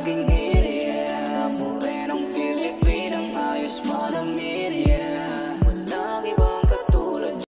laging hiriya Morenong Pilipinang ayos malamig